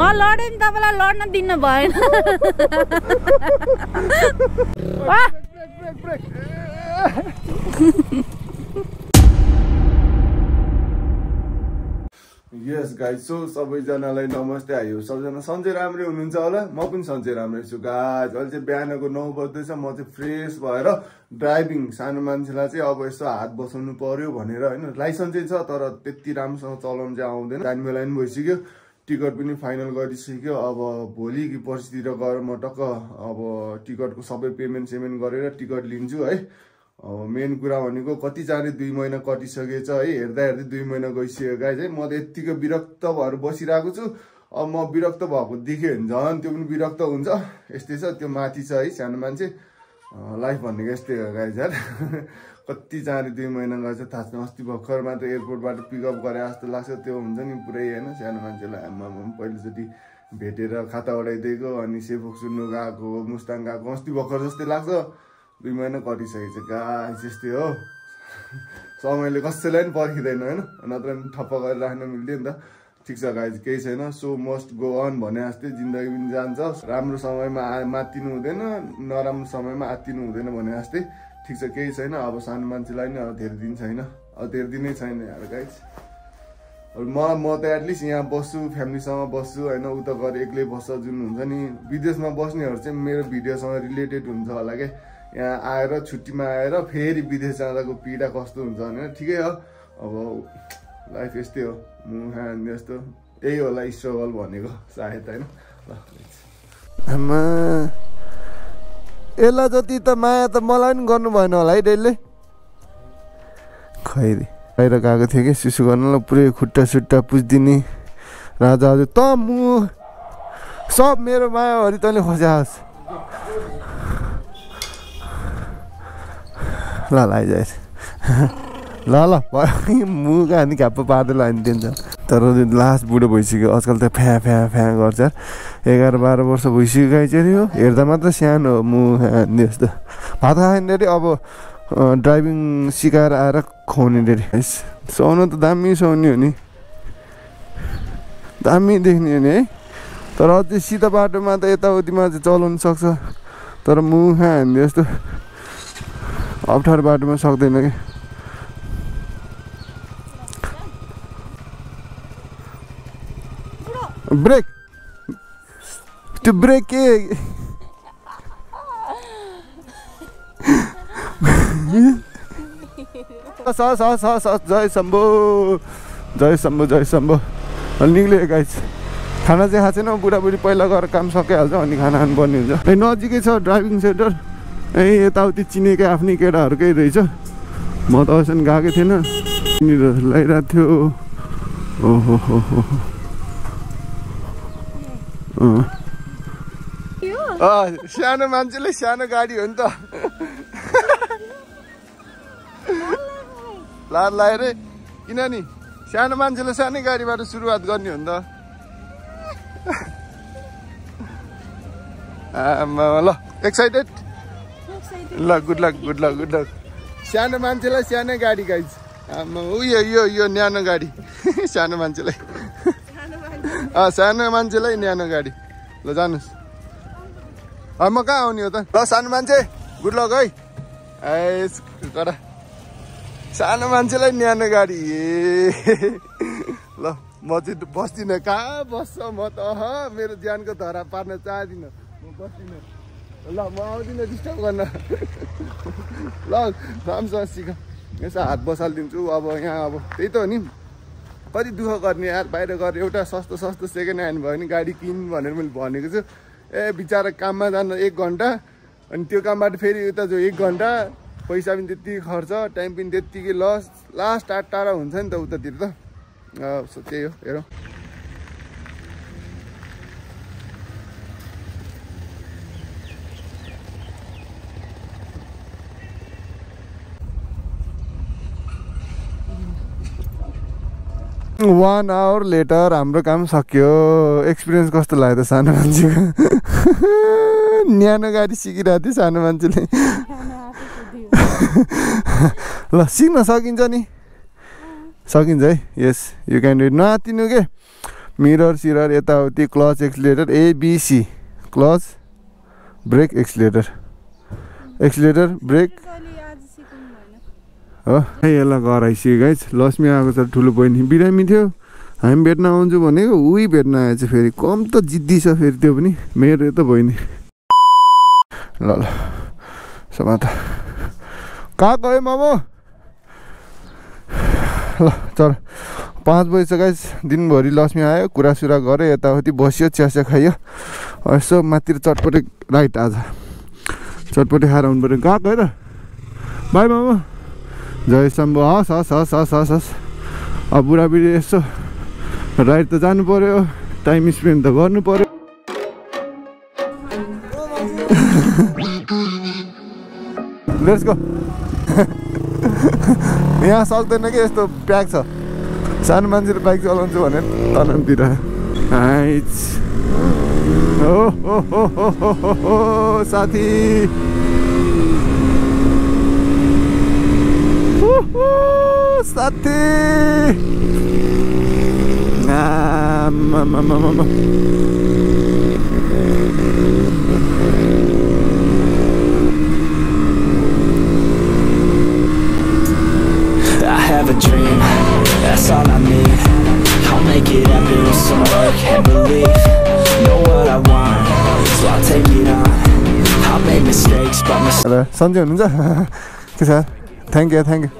अँ लड्यो नि तपाईँलाई लड्न दिनु भएन। यस गाइज सो सबैजनालाई नमस्ते। आयो। सबैजना सन्चै राम्रै हुनुहुन्छ होला? म पनि सन्चै राम्रै छु गाइज अहिले चाहिँ बिहानको नौ बज्दैछ। म चाहिँ फ्रेस भएर ड्राइभिङ सानो मान्छेलाई चाहिँ अब यसो हात बसाउनु पर्यो भनेर होइन लाइसेन्स चाहिँ छ तर त्यति राम्रोसँग चलाउनु चाहिँ आउँदैन। टाइम बेला पनि भइसक्यो। टिकट पनि फाइनल गरिसक्यो। अब भोलि कि पर्सितिर गएर म टक्क अब टिकटको सबै पेमेन्ट सेमेन्ट गरेर टिकट लिन्छु है। मेन कुरा भनेको कति जाने दुई महिना कटिसकेछ है हेर्दा हेर्दै दुई महिना गइसक्यो गाई चाहिँ म त यत्तिको विरक्त भएर बसिरहेको छु। अब म विरक्त भएको देखेँ भने झन् त्यो पनि विरक्त हुन्छ। यस्तै छ त्यो माथि छ है सानो मान्छे। लाइफ भनेको यस्तै हो गाई झन् कति जाने दुई महिना गएछ थाहा छैन। अस्ति भर्खर मात्र एयरपोर्टबाट पिकअप गरे जस्तो लाग्छ। त्यो हुन्छ नि पुरै होइन सानो मान्छेलाई। आमा पहिलोचोटि भेटेर खाता उडाइदिएको अनि सेफोक सुन्नु गएको मुस्ताङ गएको। अस्ति भर्खर जस्तै लाग्छ। दुई महिना कटिसकेको छ गाई त्यस्तै हो। समयले कसैलाई पनि पर्खिँदैन होइन? नत्र ठप्प गरेर राख्न मिल्थ्यो नि त। ठिक छ गाई केही छैन। सो मस्ट गो अन भने जस्तै जिन्दगी पनि जान्छ। राम्रो समयमा आ मात्तिनु हुँदैन नराम्रो समयमा आत्तिनु हुँदैन भने जस्तै। ठिक छ केही छैन। अब सानो मान्छेलाई नि अब धेरै दिन छैन। अब धेरै दिनै छैन यार गाइज म म त एटलिस्ट यहाँ बस्छु फ्यामिलीसँग बस्छु होइन? उता गएर एक्लै बस्छ जुन हुन्छ नि। विदेशमा बस्नेहरू चाहिँ मेरो भिडियोसँग रिलेटेड हुन्छ होला क्या। यहाँ आएर छुट्टीमा आएर फेरि विदेश जाँदाको पीडा कस्तो हुन्छ भनेर ठिकै हो। अब लाइफ यस्तै हो। मुहान जस्तो यही होला स्ट्रगल भनेको सायद होइन? आमा यसलाई जति त माया त मलाई पनि गर्नु भएन होला है डेलीले। खैरी बाहिर गएको थियो कि सुसु गर्नलाई पुरै खुट्टा सुट्टा पुछिदिने राजा हजुर। त मु सब मेरो मायाभरि तैँले खोज्यास् ल ल आइजाएस् ल ल भयो। मुख हानी घ्याप्प पार्दै लगाइदिन्छ तर लास्ट बुढो भइसक्यो आजकल त फ्या फ्या फ्या गर्छ। एघार बाह्र वर्ष भइसक्यो गाई चाहिँ हो। हेर्दा मात्र सानो हो मुख हान्ने जस्तो भात खाएन अरे अब ड्राइभिङ सिकाएर आएर खुवाउने अरे सुहाउनु त दामी सुहाउने हो नि। दामी देख्ने हो नि है। तर अझै सिधा बाटोमा त यताउतिमा चाहिँ चलाउनु सक्छ। तर मुखा हान्ने जस्तो अप्ठ्यारो बाटोमा सक्दैन कि? ब्रेक! त्यो ब्रेक के? जय शम्भो! जय शम्भो जय अनि निक्ल्यो गाइस खाना चाहिँ खाएको छैन बुढाबुढी पहिला गएर काम सकिहाल्छ अनि खाना खानु पर्ने हुन्छ नजिकै छ ड्राइभिङ सेन्टर ए यताउति चिनेकै आफ्नै केटाहरूकै रहेछ। म त अहिलेसम्म गएकै थिएन। यहाँनिर लगाइरहेको थियो। ओहो हो सानो मान्छेले सानो गाडी हो नि त। लायो रे। किन नि सानो मान्छेले सानै गाडीबाट सुरुवात गर्ने हो नि त। आमा ल एक्साइटेड ल good luck good luck good luck सानो मान्छेलाई सानै गाडी गाइज आमा उयो यो यो न्यानो गाडी सानो मान्छेलाई अँ सानो मान्छेलाई न्यानो गाडी ल जानुहोस् अँ म कहाँ आउने हो त ल सानो मान्छे गुड लक है एस कडा सानो मान्छेलाई न्यानो गाडी ए ल म चाहिँ बस्दिनँ कहाँ बस्छ म त अह मेरो ज्यानको धरा पार्न चाहदिनँ म बस्दिनँ ल म आउँदिनँ डिस्टर्ब गर्न ल राम्रोसँग सिक यसो हात बसालिदिन्छु अब यहाँ अब त्यही त हो नि कति दुःख गर्ने यार बाहिर गएर एउटा सस्तो सस्तो सेकेन्ड ह्यान्ड भयो भने गाडी किन भनेर मैले भनेको छु ए बिचरा काममा जान एक घन्टा अनि त्यो कामबाट फेरि उता जो एक घन्टा पैसा पनि त्यत्तिकै खर्च टाइम पनि त्यत्तिकै लस लास्ट टाढा टाढा हुन्छ नि त उतातिर त त्यही हो हेरौँ वान आवर लेटर हाम्रो काम सक्यो। एक्सपिरियन्स कस्तो लाग्यो त सानो मान्छेको? न्यानो गाडी सिकिरहेको थियो सानो मान्छेले। ल सिक्न सकिन्छ नि। सकिन्छ है। यस यु क्यान रिड नआतिनु के? मिरर सिरर यताउति clutch accelerator ABC clutch brake accelerator accelerator brake हो? है यसलाई घर आइसक्यो गाइस लक्ष्मी आएको छ ठुलो बहिनी बिरामी थियो हामी भेट्न आउँछु भनेको उही भेट्न आएछ फेरि कम त जिद्दी छ फेरि त्यो पनि मेरो त बहिनी ल ल समात कहाँ गयो मोमो ल चल पाँच बजी छ गाइस दिनभरि लक्ष्मी आयो कुरासुरा गऱ्यो यताउति बस्यो चियासिया खायो यसो माथि चटपटे राइट आज चटपटे खाएर आउनु पऱ्यो कहाँ गयो त मामा जय शम्भु हस् हस् हस् हस् हस् हस्। अब बुढाबुढी यसो राइड त जानु पऱ्यो टाइम स्पेन्ड त गर्नु पऱ्यो लेट्स गो यहाँ सक्दैन कि यस्तो प्याक छ? सानो मान्छेले बाइक चलाउँछु भने हो हो साथी। साथी I have a dream, that's all I need. I'll make it happen with some work and belief. Know what I want, so I'll take it on. I'll make mistakes, but mistakes... 선지 없는 자? 그사 Thank you.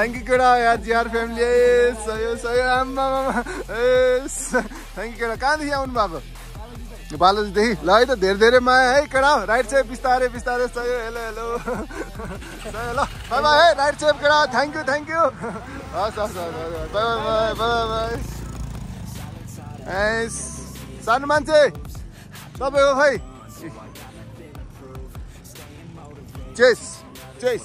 thank you केटा यार GR family सयो सयो आम्मा thank you केटा कहाँदेखि आउनु भएको बालाजीदेखि ल है त धेरै धेरै माया है। केटा राइट सेप बिस्तारै बिस्तारै सयो हेलो हेलो सयो ल बाई बाई है राइट सेप केटा थ्याङ्क यू थ्याङ्क यू हस् हस् हस् bye bye bye bye bye सानो मान्छे तपाईँको खै chess chess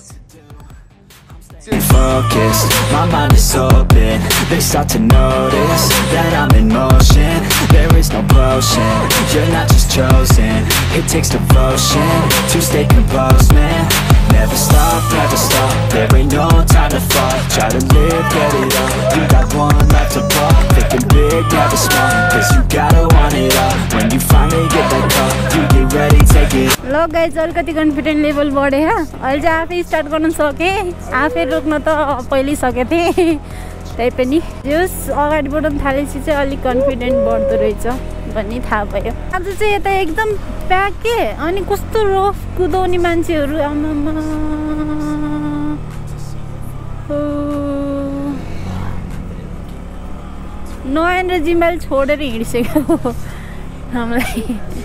focused, my mind is open. They start to notice that I'm in motion. There is no potion, you're not just chosen. It takes devotion to stay composed, man. Never stop, never stop, there ain't no time to fall. Try to live, get it up, you got one life to pop Thinking big, never small, cause you gotta guys अलिकति confident level बढ्यो अहिले चाहिँ आफै start गर्न सकेँ। आफै रोक्न त पहिल्यै सकेको थिएँ। त्यही पनि। जस अगाडि बढाउनु थालेपछि चाहिँ अलिक कन्फिडेन्ट बढ्दो रहेछ भन्ने थाहा भयो। आज चाहिँ यता एकदम प्याक अनि कस्तो रफ कुदाउने मान्छेहरू। आमामा। हो। नयन र जिम्बाल छोडेर हिँडिसक्यो। हामीलाई।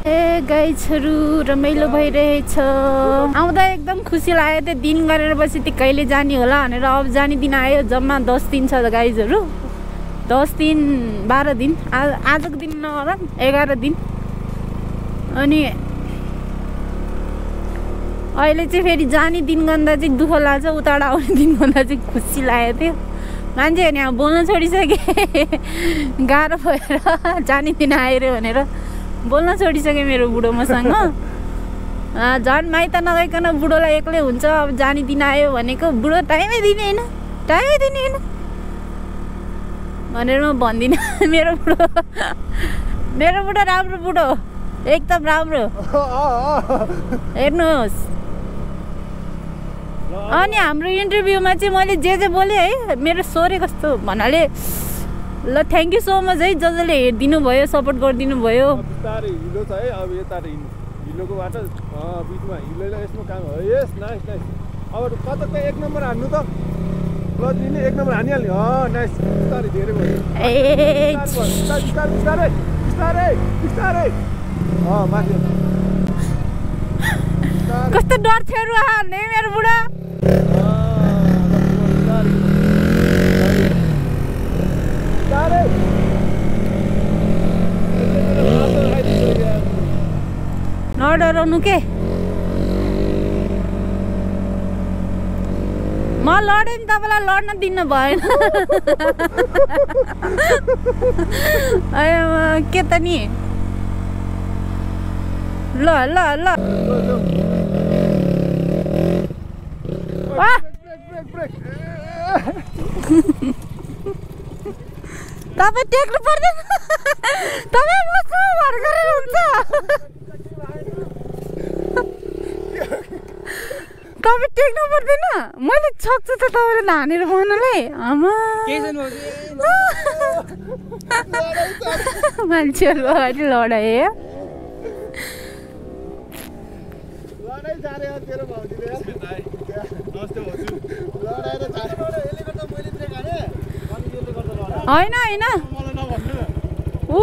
ए गाइजहरू रमाइलो भइरहेछ। आउँदा एकदम खुसी लाग्यो त्यो दिन गरेर पछि कहिले जाने होला भनेर अब जाने दिन आयो जम्मा दस दिन छ गाइजहरू दस दिन बाह्र दिन आ आजको दिन नहोला एघार दिन। अनि अहिले चाहिँ फेरि जाने दिन गर्दा चाहिँ दुःख लाग्छ उताबाट आउने दिन गर्दा चाहिँ खुसी लागेको थियो। मान्छे भने अब बोल्न छोडिसकेँ गाह्रो भएर जाने दिन आयो अरे भनेर। बोल्न छोडिसकेँ मेरो बुढो मसँग झन् माइत नगइकन बुढोलाई एक्लै हुन्छ अब जाने दिन आयो भनेको बुढो टाइमै दिने होइन टाइमै दिने होइन। भनेर म भन्दिनँ मेरो बुढो। मेरो बुढो राम्रो बुढो एकदम राम्रो। हेर्नुहोस्। अनि हाम्रो इन्टरभ्यूमा चाहिँ मैले जे जे बोलेँ है मेरो सोरे कस्तो भन्नाले ल थ्याङ्क यू सो मच है ज जसले हेरिदिनु भयो सपोर्ट गरिदिनु भयो हिलो छ है अब यता हिलो हिलोको बाटो। अँ, बिचमा हिलोले यसमा काम हो। यस नाइस नाइस अब कता त एक नम्बर हान्नु त। एक नम्बर हानिहाल्ने। नाइस बिस्तारै धेरै भयो। बिस्तारै बिस्तारै बिस्तारै बिस्तारै माथि। कस्तो डर थियो मेरो बुढा अँ, बिस्तारै बिस्तारै बिस्तारै नडराउनु के? म लडेँ नि तपाईँलाई लड्न दिनु भएन। के त नि? ल ल ल। तपाईँ टेक्नु पर्दैन। तपाईँ भर गरेर हुन्छ तपाईँ टेक्नु पर्दैन। मैले छक्छु त तपाईँले धानेर बनालाई आमा। मान्छेहरू अगाडि लडाए। होइन होइन। ऊ।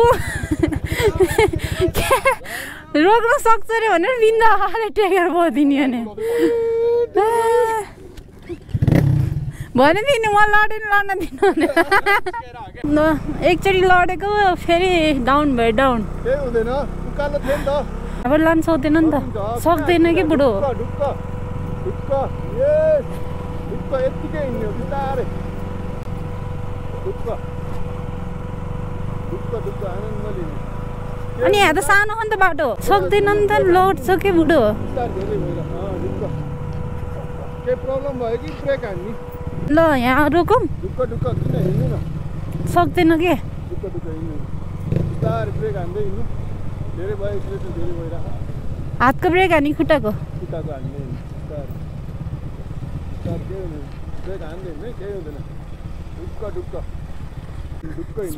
रोक्न सक्छ अरे भनेर बिन्दा टेकेर बोदिने भने भनिदिनु म लडेन लड्न दिनु ल एकचोटि लडेको फेरि डाउन भयो डाउन अब लानु सक्दैन नि त। सक्दैन कि बुढो? अनि यहाँ त सानो हो नि त बाटो। सक्दैन नि त लड्छ कि बुढो? के प्रब्लम भयो कि? ब्रेक हान्ने। ल यहाँ रोकौँ सक्दैन के हातको ब्रेक हान्ने खुट्टाको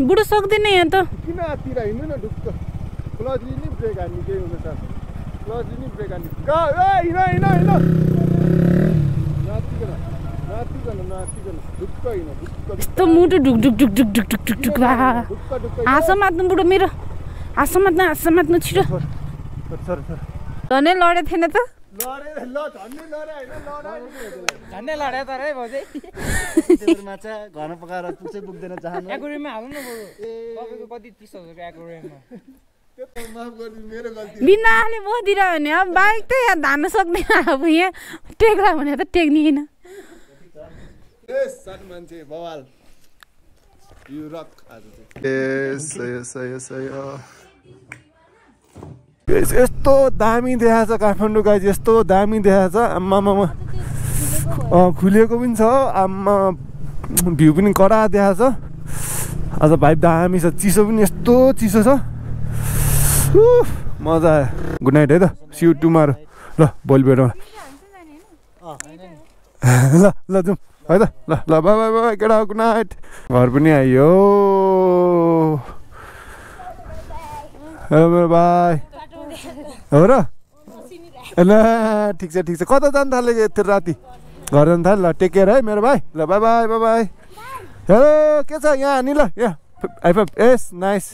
बुढो सक्दैन यहाँ त किन आतिर हिँड्नु न ढुक्क क्लच लिने ब्रेक हान्ने केही हुँदैन क्लच लिने ब्रेक हान्ने हिँड हिँड यस्तो मुटु ढुक ढुक ढुक ढुक ढुक ढुक ढुक हाँसो मात्नु बुढो मेरो। हाँसो मात्नु हाँसो मात्नु छिटो। झनै लडे थिएन त। झन्डै लडे तर बोधिरह्यो भने अब बाइक त यहाँ धान्न सक्दैन अब यहाँ। टेक्ला भने त टेक्निएन मान्छे बवाल। यु रक आज चाहिँ। ए सय सय सय Guys, यस्तो दामी देखाएको छ काठमाडौँ गाइज यस्तो दामी देखाएको छ। आम्मामा अँ खुलेको पनि छ। आम्मा भ्यू पनि कडा देखाएको छ। आज भाइ दामी छ चिसो पनि यस्तो चिसो छ। उफ, मजा आयो। गुड नाइट है त। सिउ टुमारो ल भोलि भेटौँ। ल ल जाउँ। है त? ल ल बाई बाई बाई केटा गुड नाइट घर पनि आइयो। हेलो मेरो भाइ हो र? ल ठिक छ ठिक छ। कता जानु थाल्यो यत्रो राति? घर जानु थाल्यो ल टेक केयर है मेरो भाइ। ल bye bye bye bye. Hello के छ यहाँ? नि ल यहाँ। आइफ एस नाइस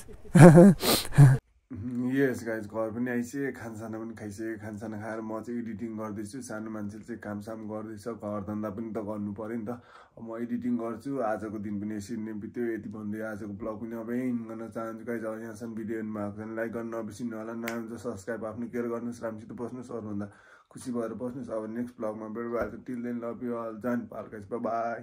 यस गाइज घर पनि आइसक्यो खानसाना पनि खाइसक्यो खानसाना खाएर म चाहिँ एडिटिङ गर्दैछु। सानो मान्छेले चाहिँ कामसाम गर्दैछ घर धन्दा पनि त गर्नु पऱ्यो नि त। म एडिटिङ गर्छु आजको दिन पनि यसरी नै बित्यो। यति भन्दै आजको ब्लग पनि अब एन्ड गर्न चाहन्छु गाइज यहाँसम्म भिडियो हेर्नु भएको छ भने लाइक गर्न नबिर्सिनु होला। हुन्छ सब्सक्राइब आफ्नो केयर गर्नुहोस् राम्रोसित बस्नुहोस् अरूभन्दा खुसी भएर बस्नुहोस्। अब नेक्स्ट ब्लगमा बेड भएर till then love you all जान पाल गाइज बाई